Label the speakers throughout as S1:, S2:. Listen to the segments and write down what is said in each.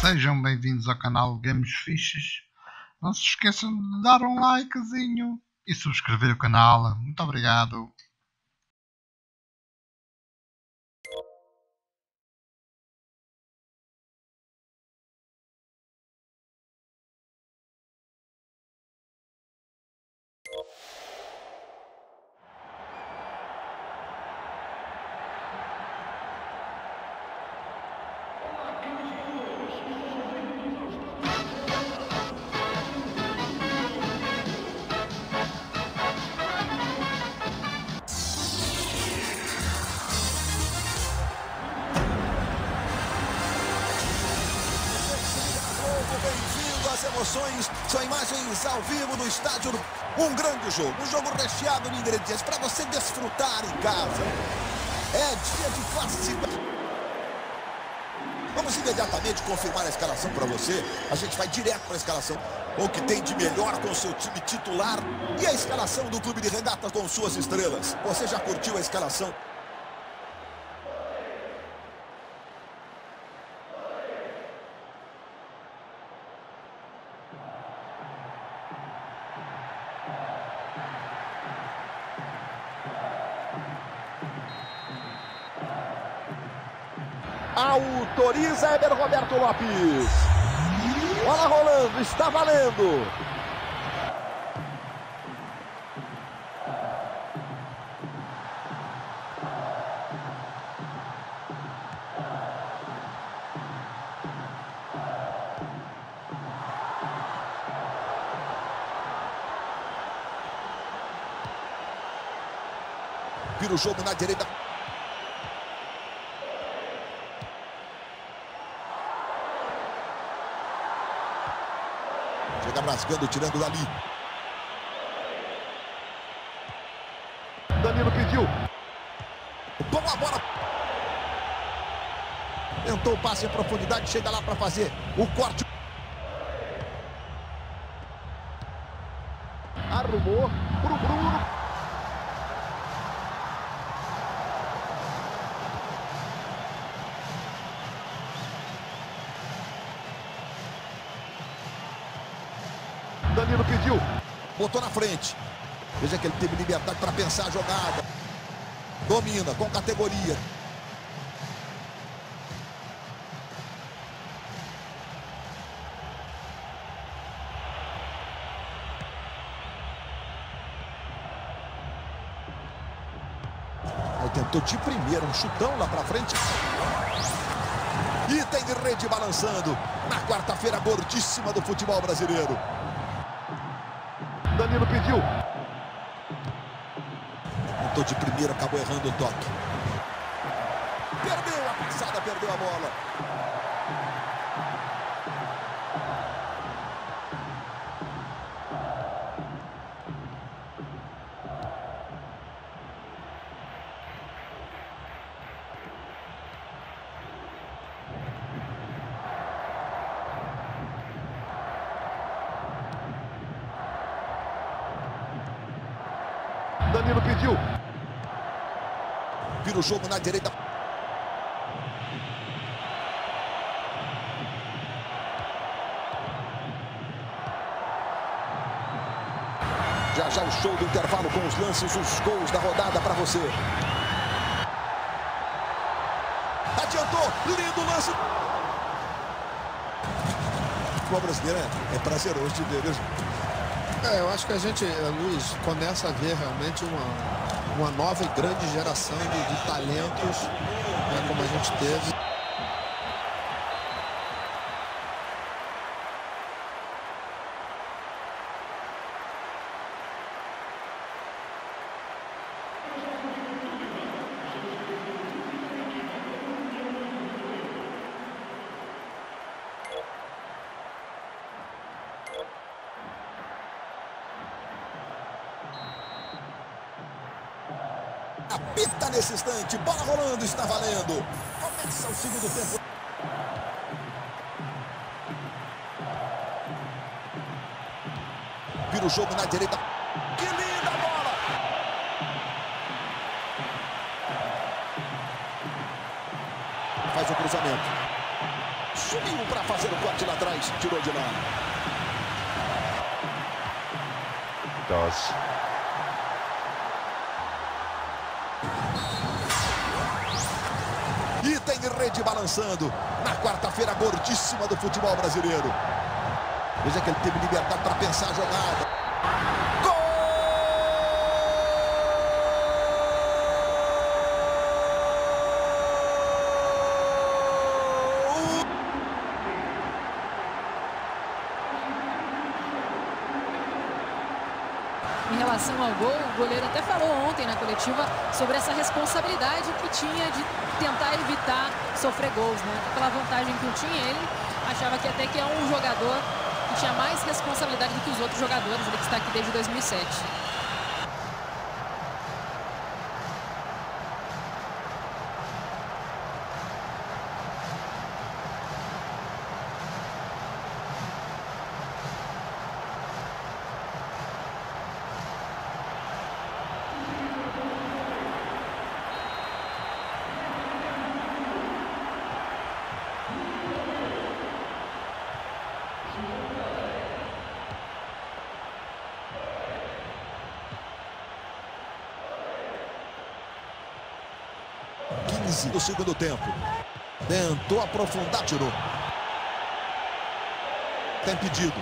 S1: Sejam bem-vindos ao canal Games Fiches. Não se esqueçam de dar um likezinho e subscrever o canal. Muito obrigado.
S2: Emoções. São imagens ao vivo no estádio. Um grande jogo. Um jogo recheado de ingredientes para você desfrutar em casa. É dia de clássico. Vamos imediatamente confirmar a escalação para você. A gente vai direto para a escalação. O que tem de melhor com seu time titular e a escalação do clube de regatas com suas estrelas. Você já curtiu a escalação? Autoriza Eber Roberto Lopes. Bola rolando, está valendo. Vira o jogo na direita. Chega rasgando, tirando dali. Danilo pediu. Boa bola. Tentou o passe em profundidade, chega lá para fazer o corte. Botou na frente. Veja que ele teve liberdade para pensar a jogada. Domina com categoria. Aí tentou de primeira um chutão lá para frente. E tem rede balançando na quarta-feira gordíssima do futebol brasileiro. Danilo pediu. Tentou de primeira, acabou errando o toque. Perdeu a passada, perdeu a bola. Danilo pediu. Vira o jogo na direita. Já já o show do intervalo com os lances, os gols da rodada para você. Adiantou, lindo lance. O brasileiro é, é prazeroso de ver, viu?
S3: É, eu acho que a gente, eh, Luiz, começa a ver realmente uma, uma nova e grande geração de, de talentos, né, como a gente teve.
S2: apita nesse instante, bola rolando, está valendo. Começa o segundo tempo. Vira o jogo na direita. Que linda bola! Faz o cruzamento. Subiu para fazer o corte lá atrás, tirou de lá
S4: Does.
S2: Tem rede balançando na quarta-feira gordíssima do futebol brasileiro. Veja que ele teve liberdade para pensar a jogada. Gol!
S5: Em relação ao gol, o goleiro até falou ontem na coletiva sobre essa responsabilidade que tinha de tentar evitar sofrer gols, né? Pela vantagem que tinha, ele achava que até que é um jogador que tinha mais responsabilidade do que os outros jogadores, ele que está aqui desde 2007.
S2: Do segundo tempo. Tentou aprofundar, tirou. Tem pedido.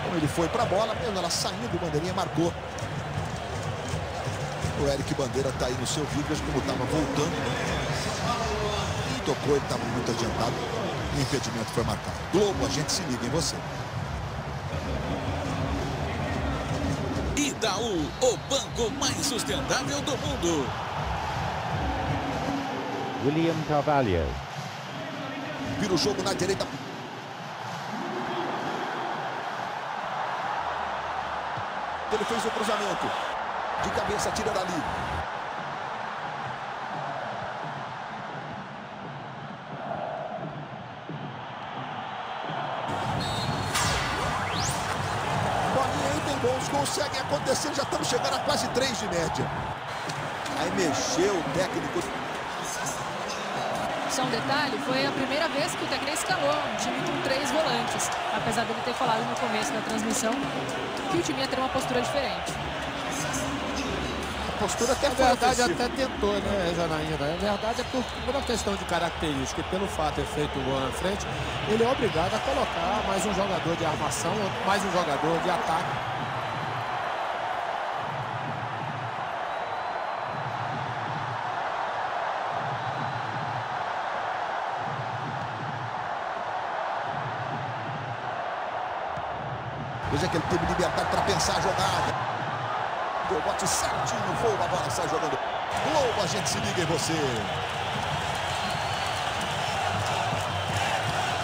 S2: Então ele foi para a bola, mesmo ela saindo, bandeirinha marcou. O Eric Bandeira está aí no seu vídeo, como estava voltando. Né? Tocou, ele estava muito adiantado. O impedimento foi marcado. Globo, a gente se liga em você.
S6: Itaú, o banco mais sustentável do mundo.
S4: William Carvalho.
S2: Vira o jogo na direita. Ele fez o cruzamento. De cabeça, tira dali. Gols, consegue acontecer. Já estamos chegando a quase 3 de média. Aí mexeu o técnico.
S5: Só um detalhe, foi a primeira vez que o Tecre escalou um time com três volantes. Apesar dele ter falado no começo da transmissão que o time ia ter uma postura diferente.
S3: A postura até foi
S7: verdade, até tentou, né, Janaína? Na verdade, é por uma questão de característica. E pelo fato de ter feito o gol na frente, ele é obrigado a colocar mais um jogador de armação, mais um jogador de ataque.
S2: Veja que ele teve liberdade para pensar a jogada. Deu bote certinho, voa, a bola sai jogando. Globo, a gente se liga em você.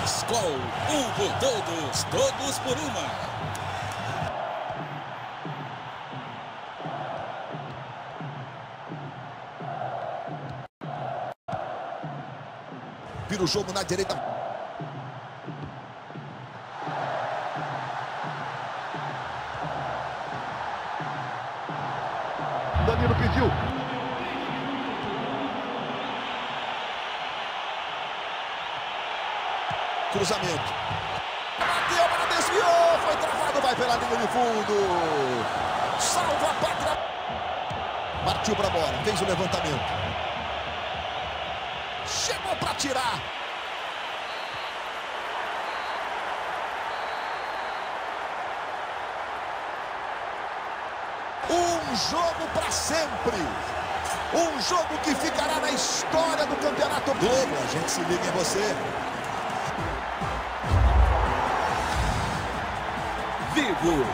S6: Skol, um por todos, todos por uma.
S2: Vira o jogo na direita. Cruzamento. Bateu, a bola desviou. Foi travado, vai pela linha de fundo. Salva a pátria. Partiu para a bola, fez o levantamento. Chegou para tirar. Um jogo para sempre. Um jogo que ficará na história do Campeonato Globo. A gente se liga em você.
S6: Big Wood.